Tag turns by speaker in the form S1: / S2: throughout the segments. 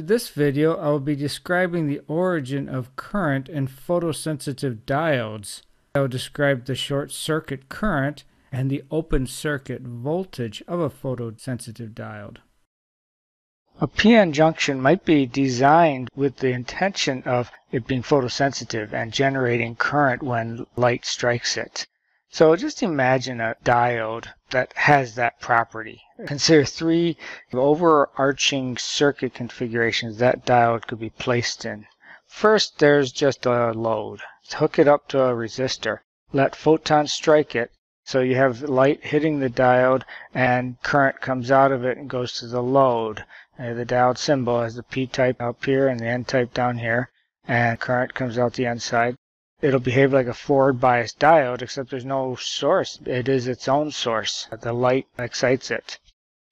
S1: In this video, I will be describing the origin of current in photosensitive diodes. I will describe the short circuit current and the open circuit voltage of a photosensitive diode. A PN junction might be designed with the intention of it being photosensitive and generating current when light strikes it. So just imagine a diode that has that property. Consider three overarching circuit configurations that diode could be placed in. First, there's just a load. Hook it up to a resistor. Let photons strike it. So you have light hitting the diode and current comes out of it and goes to the load. Uh, the diode symbol has the P-type up here and the N-type down here. And current comes out the N side it'll behave like a forward bias diode, except there's no source. It is its own source. The light excites it.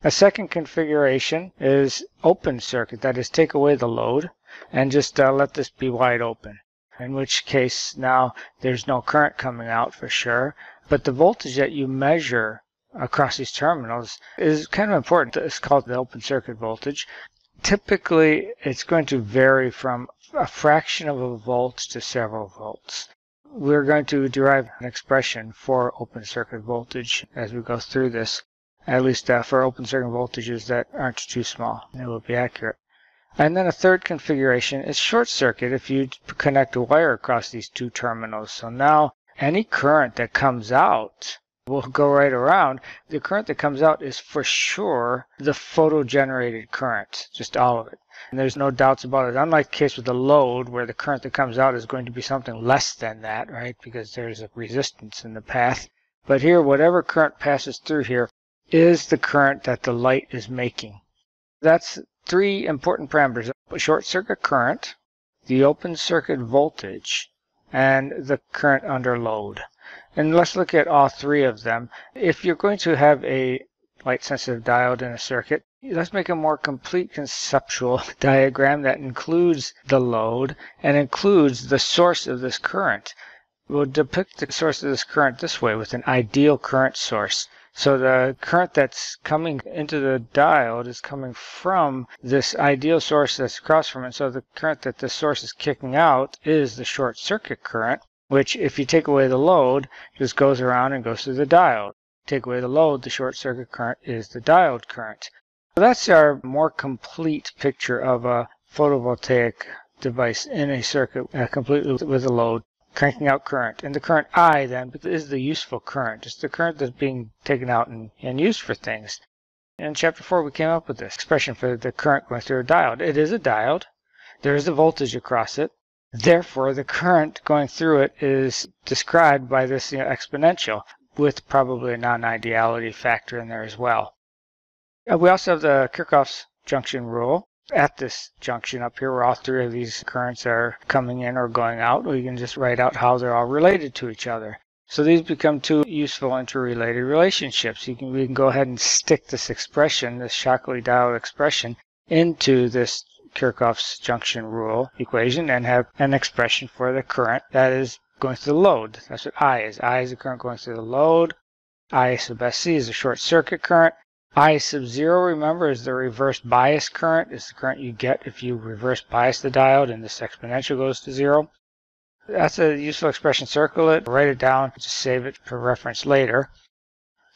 S1: A second configuration is open circuit, that is take away the load and just uh, let this be wide open. In which case now there's no current coming out for sure, but the voltage that you measure across these terminals is kind of important. It's called the open circuit voltage. Typically, it's going to vary from a fraction of a volt to several volts. We're going to derive an expression for open circuit voltage as we go through this, at least uh, for open circuit voltages that aren't too small. It will be accurate. And then a third configuration is short circuit if you connect a wire across these two terminals. So now any current that comes out will go right around. The current that comes out is for sure the photo generated current, just all of it. And there's no doubts about it. Unlike the case with the load, where the current that comes out is going to be something less than that, right? Because there's a resistance in the path. But here, whatever current passes through here is the current that the light is making. That's three important parameters. Short circuit current, the open circuit voltage, and the current under load. And let's look at all three of them. If you're going to have a light sensitive diode in a circuit, let's make a more complete conceptual diagram that includes the load and includes the source of this current. We'll depict the source of this current this way with an ideal current source. So the current that's coming into the diode is coming from this ideal source that's across from it. So the current that the source is kicking out is the short circuit current, which if you take away the load, just goes around and goes through the diode. Take away the load, the short circuit current is the diode current. So that's our more complete picture of a photovoltaic device in a circuit uh, completely with a load cranking out current. And the current I then is the useful current. It's the current that's being taken out and, and used for things. In chapter 4 we came up with this expression for the current going through a diode. It is a diode. There is a voltage across it. Therefore, the current going through it is described by this you know, exponential with probably a non-ideality factor in there as well. Uh, we also have the Kirchhoff's junction rule. At this junction up here, where all three of these currents are coming in or going out, we can just write out how they're all related to each other. So these become two useful interrelated relationships. You can, we can go ahead and stick this expression, this Shockley diode expression, into this Kirchhoff's junction rule equation and have an expression for the current that is going through the load. That's what I is. I is the current going through the load. I sub SC is a short circuit current. I sub 0, remember, is the reverse bias current. It's the current you get if you reverse bias the diode and this exponential goes to 0. That's a useful expression. Circle it, write it down, just save it for reference later.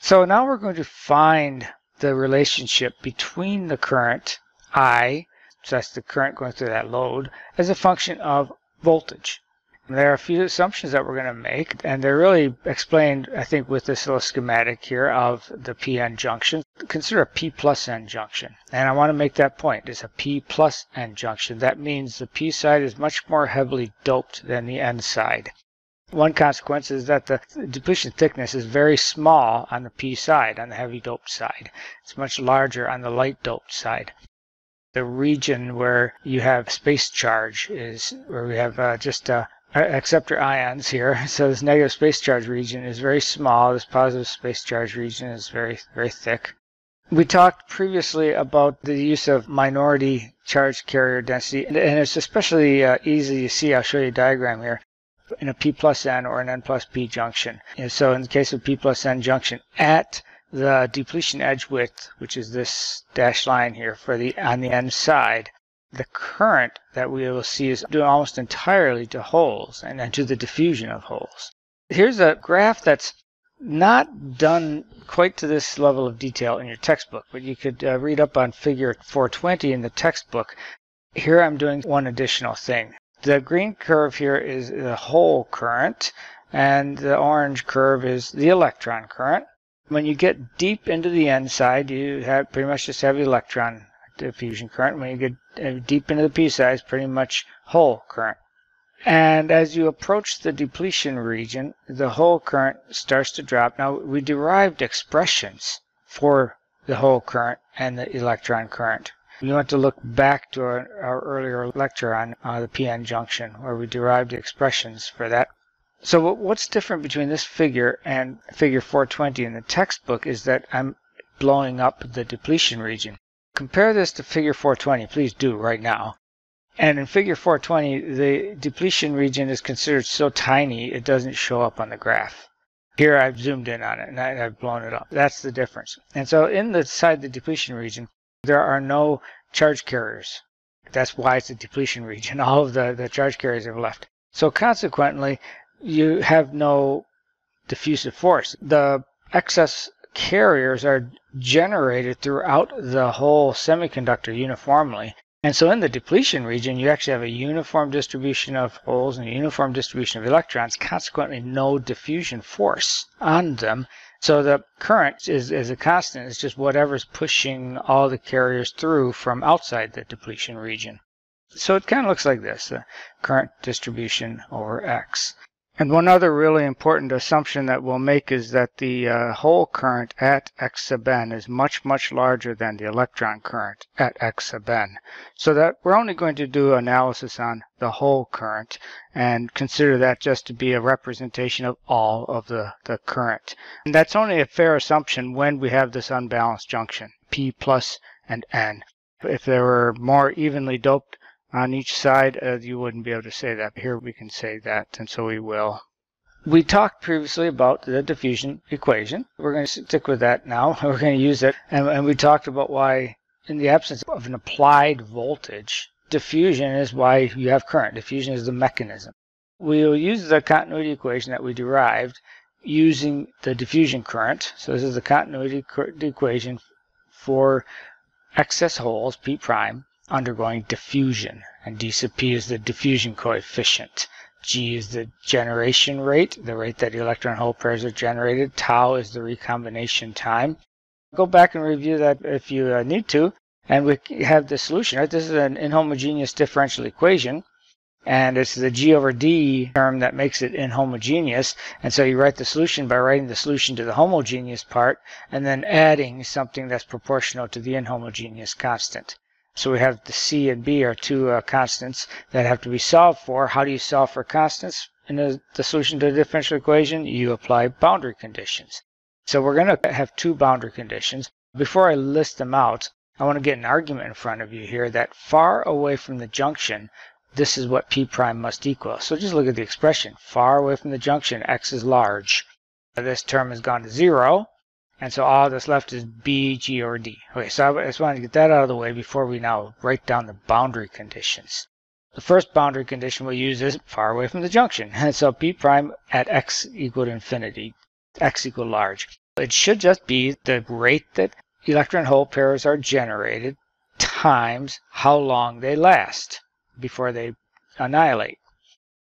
S1: So now we're going to find the relationship between the current I, so that's the current going through that load, as a function of voltage. There are a few assumptions that we're going to make, and they're really explained, I think, with this little schematic here of the PN junction. Consider a P plus N junction, and I want to make that point. It's a P plus N junction. That means the P side is much more heavily doped than the N side. One consequence is that the depletion thickness is very small on the P side, on the heavy doped side. It's much larger on the light doped side the region where you have space charge is where we have uh, just a, acceptor ions here. So this negative space charge region is very small. This positive space charge region is very, very thick. We talked previously about the use of minority charge carrier density, and it's especially uh, easy to see. I'll show you a diagram here in a P plus N or an N plus P junction. And so in the case of P plus N junction, at the depletion edge width, which is this dashed line here for the on the N side, the current that we will see is due almost entirely to holes and, and to the diffusion of holes. Here's a graph that's not done quite to this level of detail in your textbook, but you could uh, read up on figure 420 in the textbook. Here I'm doing one additional thing. The green curve here is the hole current, and the orange curve is the electron current. When you get deep into the n side, you have pretty much just have the electron diffusion current. When you get deep into the p it's pretty much hole current. And as you approach the depletion region, the hole current starts to drop. Now, we derived expressions for the hole current and the electron current. We want to look back to our, our earlier lecture on uh, the PN junction, where we derived expressions for that. So what's different between this figure and figure 420 in the textbook is that I'm blowing up the depletion region. Compare this to figure 420, please do right now. And in figure 420, the depletion region is considered so tiny it doesn't show up on the graph. Here I've zoomed in on it and I've blown it up. That's the difference. And so in the the depletion region, there are no charge carriers. That's why it's a depletion region. All of the, the charge carriers have left. So consequently, you have no diffusive force. The excess carriers are generated throughout the whole semiconductor uniformly and so in the depletion region, you actually have a uniform distribution of holes and a uniform distribution of electrons, consequently no diffusion force on them. So the current is, is a constant. It's just whatever's pushing all the carriers through from outside the depletion region. So it kind of looks like this, the current distribution over X. And one other really important assumption that we'll make is that the uh, hole current at x sub n is much, much larger than the electron current at x sub n. So that we're only going to do analysis on the hole current and consider that just to be a representation of all of the, the current. And that's only a fair assumption when we have this unbalanced junction, P plus and N. If they were more evenly doped on each side, uh, you wouldn't be able to say that. Here we can say that, and so we will. We talked previously about the diffusion equation. We're going to stick with that now. We're going to use it. And, and we talked about why, in the absence of an applied voltage, diffusion is why you have current. Diffusion is the mechanism. We will use the continuity equation that we derived using the diffusion current. So this is the continuity equation for excess holes, P prime, undergoing diffusion, and d sub p is the diffusion coefficient. G is the generation rate, the rate that electron hole pairs are generated. Tau is the recombination time. Go back and review that if you uh, need to. And we have the solution, right? This is an inhomogeneous differential equation. And it's the G over D term that makes it inhomogeneous. And so you write the solution by writing the solution to the homogeneous part and then adding something that's proportional to the inhomogeneous constant. So we have the C and B are two uh, constants that have to be solved for. How do you solve for constants in the, the solution to the differential equation? You apply boundary conditions. So we're going to have two boundary conditions. Before I list them out, I want to get an argument in front of you here that far away from the junction, this is what P prime must equal. So just look at the expression. Far away from the junction, X is large. This term has gone to zero. And so all that's left is B, G, or D. Okay, so I just wanted to get that out of the way before we now write down the boundary conditions. The first boundary condition we'll use is far away from the junction. And so P prime at x equal to infinity, x equal large. It should just be the rate that electron hole pairs are generated times how long they last before they annihilate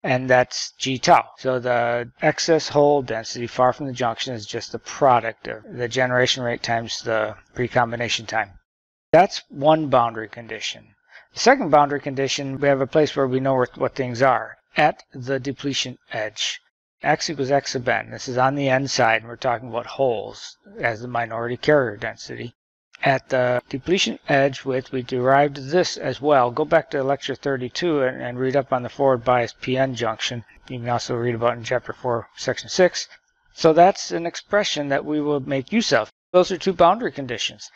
S1: and that's g tau. So the excess hole density far from the junction is just the product of the generation rate times the recombination time. That's one boundary condition. The second boundary condition, we have a place where we know what things are at the depletion edge. X equals X sub n. This is on the n side, and we're talking about holes as the minority carrier density. At the depletion edge width, we derived this as well. Go back to lecture 32 and, and read up on the forward bias PN junction. You can also read about in chapter 4, section 6. So that's an expression that we will make use of. Those are two boundary conditions.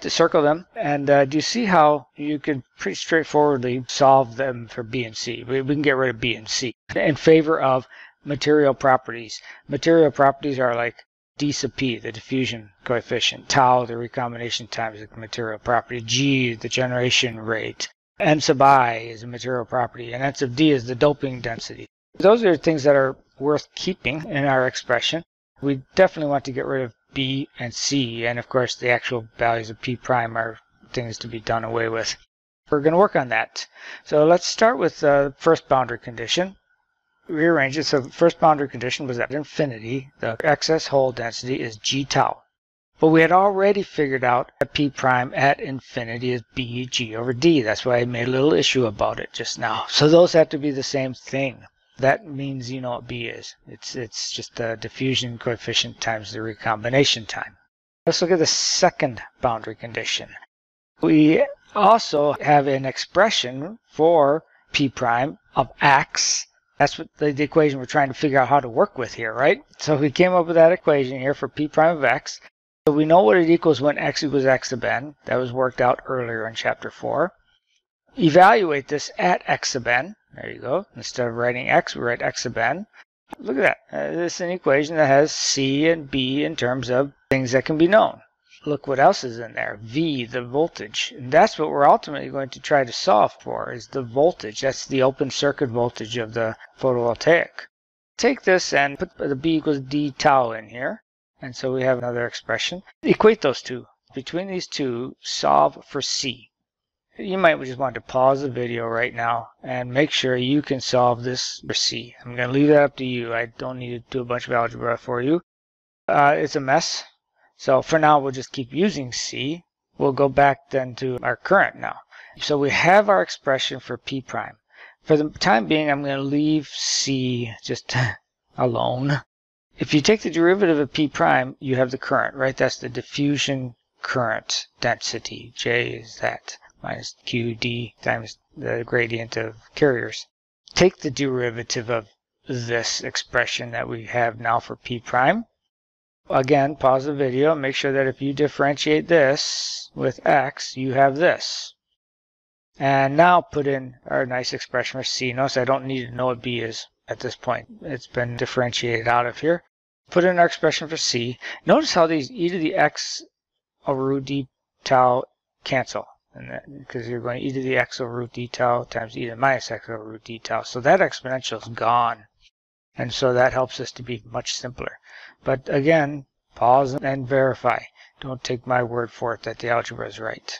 S1: To circle them, and uh, do you see how you can pretty straightforwardly solve them for B and C? We, we can get rid of B and C in favor of material properties. Material properties are like d sub p, the diffusion coefficient, tau, the recombination time, the material property, g, the generation rate, N sub i is a material property, and N sub d is the doping density. Those are things that are worth keeping in our expression. We definitely want to get rid of b and c, and of course the actual values of p prime are things to be done away with. We're going to work on that. So let's start with uh, the first boundary condition. Rearrange it. So the first boundary condition was at infinity, the excess hole density is g tau. But we had already figured out that p prime at infinity is b g over d. That's why I made a little issue about it just now. So those have to be the same thing. That means you know what b is. It's, it's just the diffusion coefficient times the recombination time. Let's look at the second boundary condition. We also have an expression for p prime of x. That's what the, the, equation we're trying to figure out how to work with here, right? So we came up with that equation here for p prime of x. So we know what it equals when x equals x sub n. That was worked out earlier in chapter 4. Evaluate this at x sub n. There you go. Instead of writing x, we write x sub n. Look at that. Uh, this is an equation that has c and b in terms of things that can be known look what else is in there. V, the voltage. And that's what we're ultimately going to try to solve for, is the voltage. That's the open circuit voltage of the photovoltaic. Take this and put the B equals D tau in here. And so we have another expression. Equate those two. Between these two, solve for C. You might just want to pause the video right now and make sure you can solve this for C. I'm going to leave that up to you. I don't need to do a bunch of algebra for you. Uh, it's a mess. So for now, we'll just keep using C. We'll go back then to our current now. So we have our expression for P prime. For the time being, I'm going to leave C just alone. If you take the derivative of P prime, you have the current, right? That's the diffusion current density. J is that minus QD times the gradient of carriers. Take the derivative of this expression that we have now for P prime Again, pause the video. Make sure that if you differentiate this with x, you have this. And now put in our nice expression for c. Notice I don't need to know what b is at this point. It's been differentiated out of here. Put in our expression for c. Notice how these e to the x over root d tau cancel. Because you're going e to the x over root d tau times e to the minus x over root d tau. So that exponential is gone. And so that helps us to be much simpler. But again, pause and verify. Don't take my word for it that the algebra is right.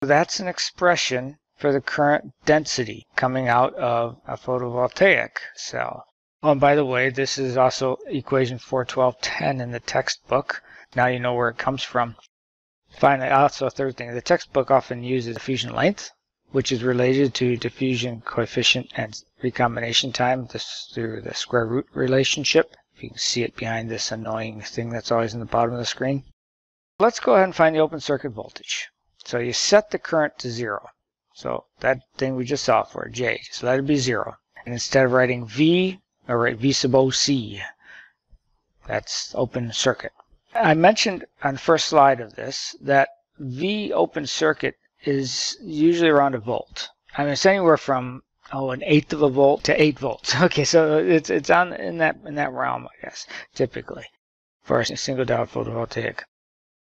S1: That's an expression for the current density coming out of a photovoltaic cell. Oh, and by the way, this is also equation 41210 in the textbook. Now you know where it comes from. Finally, also a third thing, the textbook often uses diffusion length, which is related to diffusion coefficient and recombination time this through the square root relationship. If you can see it behind this annoying thing that's always in the bottom of the screen. Let's go ahead and find the open circuit voltage. So you set the current to zero. So that thing we just saw for, J, so that'd be zero. And instead of writing V, I'll write V sub OC. That's open circuit. I mentioned on the first slide of this that V open circuit is usually around a volt. I mean, it's anywhere from oh an eighth of a volt to eight volts. Okay, so it's it's on in that in that realm, I guess, typically for a single diode photovoltaic.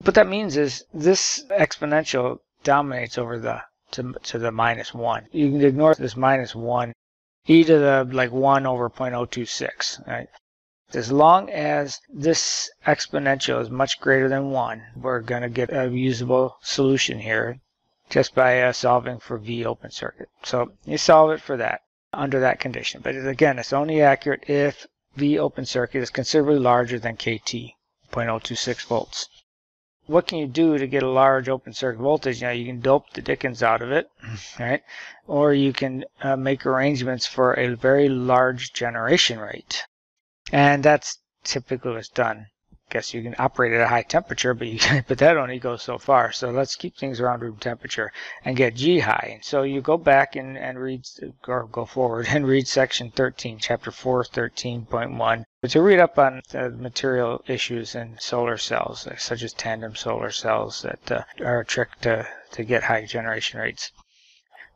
S1: What that means is this exponential dominates over the to, to the minus one. You can ignore this minus one, e to the like one over 0.026, right? As long as this exponential is much greater than 1, we're going to get a usable solution here just by uh, solving for V open circuit. So you solve it for that under that condition. But again, it's only accurate if V open circuit is considerably larger than KT, 0.026 volts. What can you do to get a large open circuit voltage? Now you can dope the dickens out of it, right? Or you can uh, make arrangements for a very large generation rate. And that's typically what's done guess you can operate at a high temperature, but you but that only goes so far. So let's keep things around room temperature and get G high. And so you go back and, and read or go forward and read section 13, chapter 4, 13.1 to read up on material issues in solar cells, such as tandem solar cells that uh, are a trick to, to get high generation rates.